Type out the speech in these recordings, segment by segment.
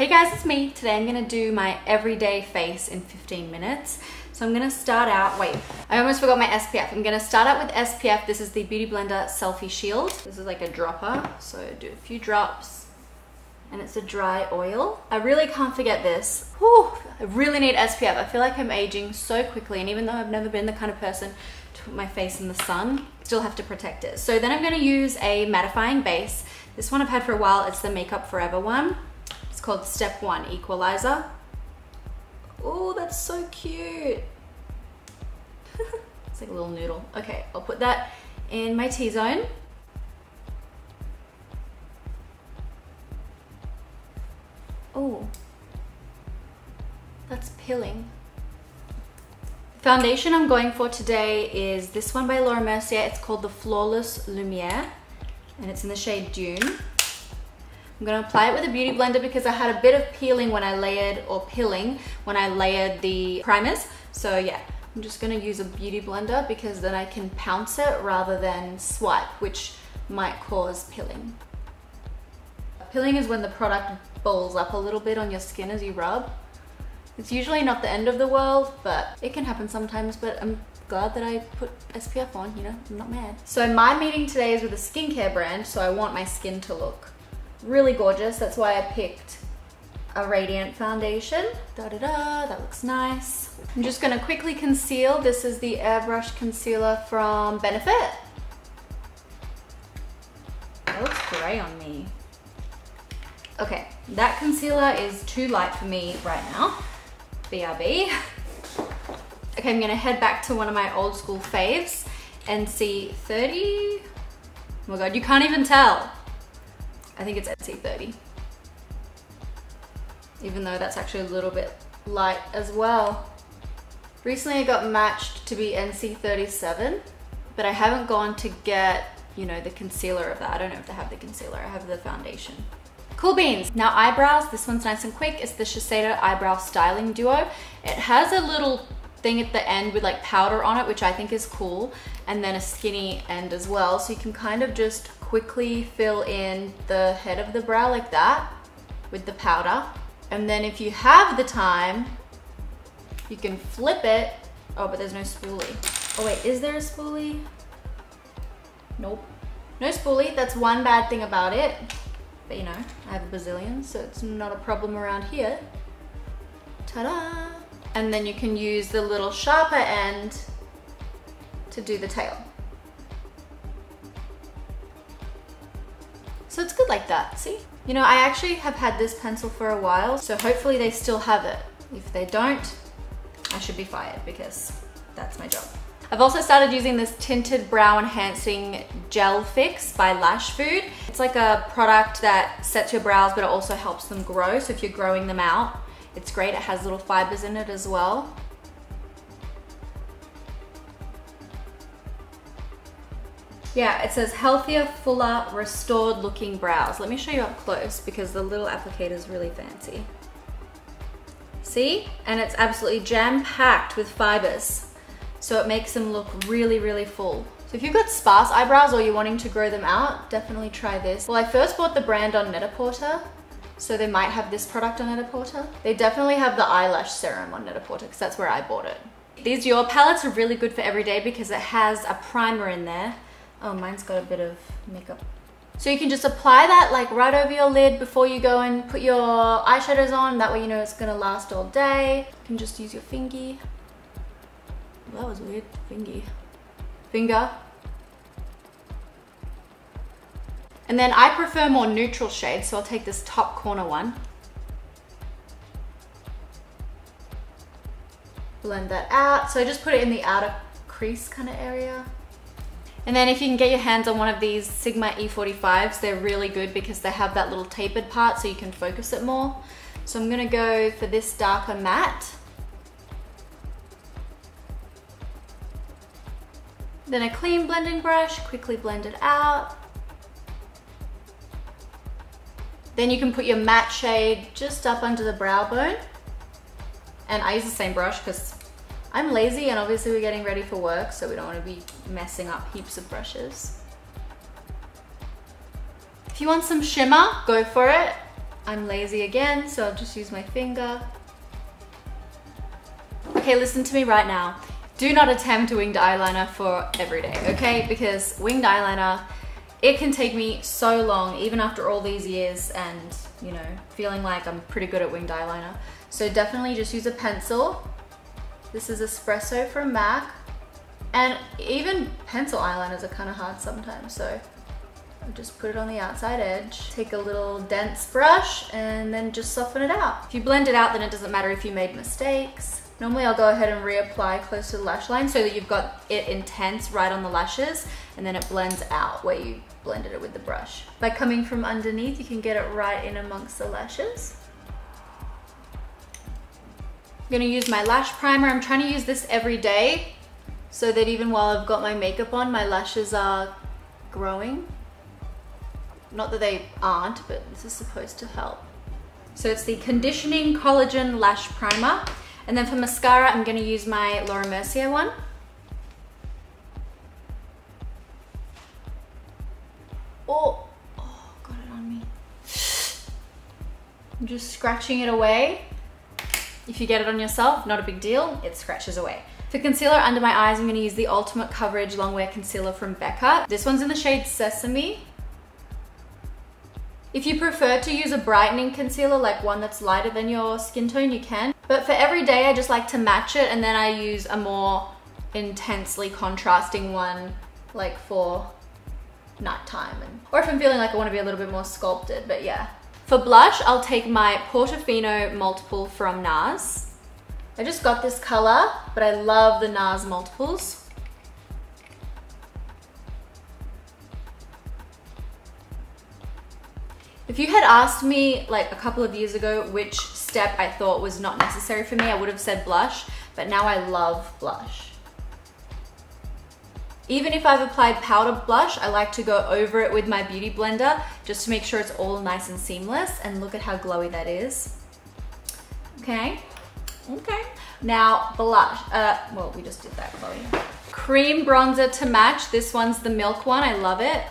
Hey guys, it's me. Today I'm gonna do my everyday face in 15 minutes. So I'm gonna start out, wait, I almost forgot my SPF. I'm gonna start out with SPF. This is the Beauty Blender Selfie Shield. This is like a dropper, so do a few drops. And it's a dry oil. I really can't forget this. Whew, I really need SPF. I feel like I'm aging so quickly, and even though I've never been the kind of person to put my face in the sun, still have to protect it. So then I'm gonna use a mattifying base. This one I've had for a while. It's the Makeup Forever one. It's called Step One Equalizer. Oh, that's so cute. it's like a little noodle. Okay, I'll put that in my T-zone. Oh, that's pilling. Foundation I'm going for today is this one by Laura Mercier. It's called the Flawless Lumiere and it's in the shade Dune. I'm gonna apply it with a beauty blender because I had a bit of peeling when I layered, or pilling, when I layered the primers. So yeah, I'm just gonna use a beauty blender because then I can pounce it rather than swipe, which might cause pilling. Pilling is when the product balls up a little bit on your skin as you rub. It's usually not the end of the world, but it can happen sometimes, but I'm glad that I put SPF on, you know, I'm not mad. So my meeting today is with a skincare brand, so I want my skin to look really gorgeous. That's why I picked a Radiant foundation. Da-da-da, that looks nice. I'm just gonna quickly conceal. This is the Airbrush Concealer from Benefit. That looks gray on me. Okay, that concealer is too light for me right now. BRB. Okay, I'm gonna head back to one of my old school faves, NC30. Oh my God, you can't even tell. I think it's NC30. Even though that's actually a little bit light as well. Recently I got matched to be NC37, but I haven't gone to get, you know, the concealer of that. I don't know if they have the concealer, I have the foundation. Cool beans. Now eyebrows, this one's nice and quick. It's the Shiseido Eyebrow Styling Duo. It has a little thing at the end with like powder on it, which I think is cool, and then a skinny end as well. So you can kind of just quickly fill in the head of the brow like that with the powder. And then if you have the time, you can flip it. Oh, but there's no spoolie. Oh wait, is there a spoolie? Nope. No spoolie, that's one bad thing about it. But you know, I have a bazillion, so it's not a problem around here. Ta-da! And then you can use the little sharper end to do the tail. So it's good like that, see? You know, I actually have had this pencil for a while, so hopefully they still have it. If they don't, I should be fired because that's my job. I've also started using this Tinted Brow Enhancing Gel Fix by LashFood. It's like a product that sets your brows, but it also helps them grow. So if you're growing them out, it's great. It has little fibers in it as well. Yeah, it says healthier, fuller, restored looking brows. Let me show you up close because the little applicator is really fancy. See? And it's absolutely jam-packed with fibers. So it makes them look really, really full. So if you've got sparse eyebrows or you're wanting to grow them out, definitely try this. Well, I first bought the brand on Net-a-Porter, so they might have this product on Net-a-Porter. They definitely have the eyelash serum on Net-a-Porter because that's where I bought it. These Dior palettes are really good for everyday because it has a primer in there Oh, mine's got a bit of makeup. So you can just apply that like right over your lid before you go and put your eyeshadows on. That way you know it's gonna last all day. You can just use your fingy. That was weird, fingy. Finger. And then I prefer more neutral shades, so I'll take this top corner one. Blend that out. So I just put it in the outer crease kind of area. And then if you can get your hands on one of these Sigma E45s, they're really good because they have that little tapered part so you can focus it more. So I'm gonna go for this darker matte. Then a clean blending brush, quickly blend it out. Then you can put your matte shade just up under the brow bone. And I use the same brush because I'm lazy and obviously we're getting ready for work, so we don't want to be messing up heaps of brushes. If you want some shimmer, go for it. I'm lazy again, so I'll just use my finger. Okay, listen to me right now. Do not attempt winged eyeliner for every day, okay? Because winged eyeliner, it can take me so long, even after all these years and, you know, feeling like I'm pretty good at winged eyeliner. So definitely just use a pencil. This is Espresso from MAC. And even pencil eyeliners are kind of hard sometimes, so I just put it on the outside edge. Take a little dense brush and then just soften it out. If you blend it out, then it doesn't matter if you made mistakes. Normally I'll go ahead and reapply close to the lash line so that you've got it intense right on the lashes and then it blends out where you blended it with the brush. By coming from underneath, you can get it right in amongst the lashes. I'm gonna use my lash primer. I'm trying to use this every day so that even while I've got my makeup on, my lashes are growing. Not that they aren't, but this is supposed to help. So it's the Conditioning Collagen Lash Primer. And then for mascara, I'm gonna use my Laura Mercier one. Oh, oh, got it on me. I'm just scratching it away. If you get it on yourself, not a big deal, it scratches away. For concealer under my eyes, I'm gonna use the Ultimate Coverage Longwear Concealer from Becca. This one's in the shade Sesame. If you prefer to use a brightening concealer, like one that's lighter than your skin tone, you can. But for every day, I just like to match it and then I use a more intensely contrasting one, like for nighttime. And, or if I'm feeling like I wanna be a little bit more sculpted, but yeah. For blush, I'll take my Portofino Multiple from NARS. I just got this color, but I love the NARS multiples. If you had asked me like a couple of years ago which step I thought was not necessary for me, I would have said blush, but now I love blush. Even if I've applied powder blush, I like to go over it with my beauty blender just to make sure it's all nice and seamless. And look at how glowy that is. Okay, okay. Now blush, uh, well, we just did that, Chloe. Cream bronzer to match. This one's the Milk one, I love it.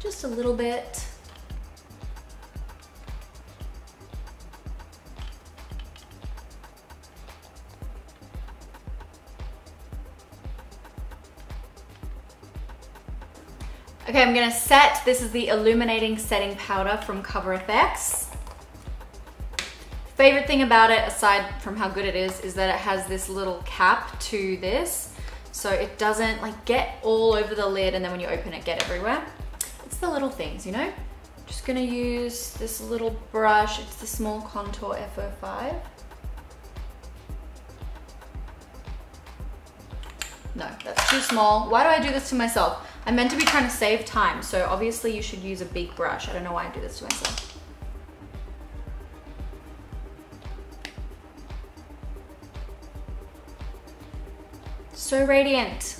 Just a little bit. Okay, I'm gonna set, this is the Illuminating Setting Powder from Cover FX. Favorite thing about it, aside from how good it is, is that it has this little cap to this so it doesn't like get all over the lid and then when you open it get everywhere. It's the little things, you know? Just gonna use this little brush, it's the small contour F05. No, that's too small. Why do I do this to myself? I'm meant to be trying to save time, so obviously you should use a big brush. I don't know why I do this to myself. So radiant.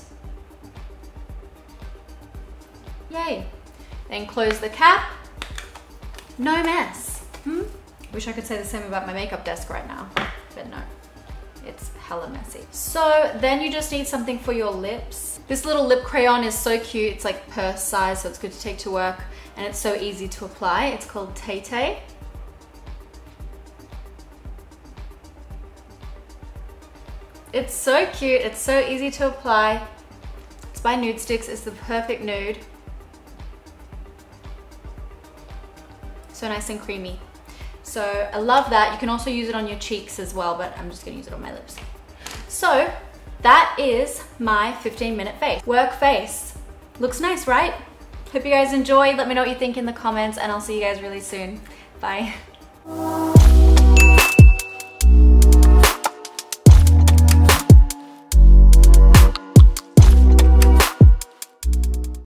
Yay. Then close the cap. No mess. Hmm? Wish I could say the same about my makeup desk right now, but no. It's hella messy. So then you just need something for your lips. This little lip crayon is so cute. It's like purse size, so it's good to take to work and it's so easy to apply. It's called Tay Tay. It's so cute. It's so easy to apply. It's by Nudestix, It's the perfect nude. So nice and creamy. So I love that. You can also use it on your cheeks as well, but I'm just gonna use it on my lips. So that is my 15 minute face. Work face. Looks nice, right? Hope you guys enjoy. Let me know what you think in the comments and I'll see you guys really soon. Bye.